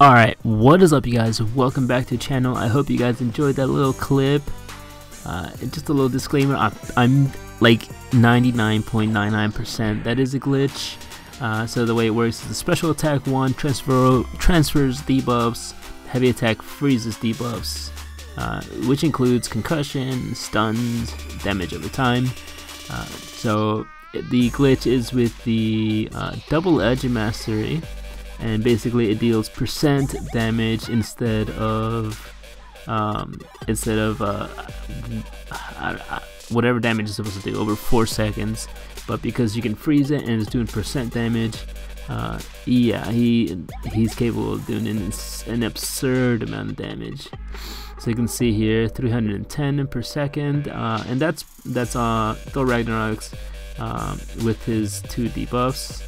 Alright, what is up you guys? Welcome back to the channel. I hope you guys enjoyed that little clip. Uh, just a little disclaimer, I'm, I'm like 99.99% that is a glitch. Uh, so the way it works is the special attack 1 transfer transfers debuffs, heavy attack freezes debuffs, uh, which includes concussion, stuns, damage over time. Uh, so the glitch is with the uh, double edge mastery and basically it deals percent damage instead of um, instead of uh, whatever damage is supposed to do over four seconds. But because you can freeze it and it's doing percent damage uh, yeah he he's capable of doing an, an absurd amount of damage. So you can see here 310 per second uh, and that's that's uh Thor Ragnarok's um, with his two debuffs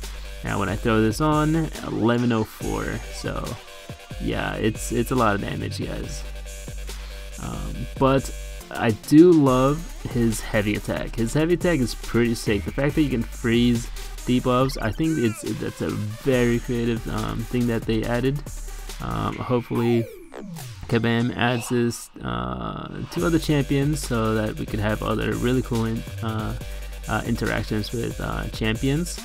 now when I throw this on, 1104. So yeah, it's it's a lot of damage, guys. Um, but I do love his heavy attack. His heavy attack is pretty sick. The fact that you can freeze debuffs, I think it's that's a very creative um, thing that they added. Um, hopefully, Kabam adds this uh, to other champions so that we could have other really cool in, uh, uh, interactions with uh, champions.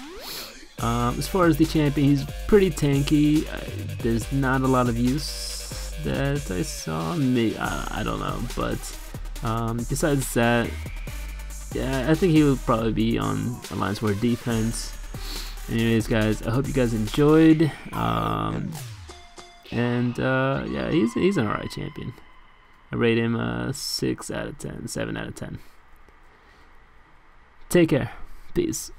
Um, as far as the champion, he's pretty tanky. Uh, there's not a lot of use that I saw. Maybe, I, I don't know, but um, besides that, yeah, I think he will probably be on Alliance War defense. Anyways, guys, I hope you guys enjoyed. Um, and uh, yeah, he's he's an alright champion. I rate him a 6 out of 10, 7 out of 10. Take care. Peace.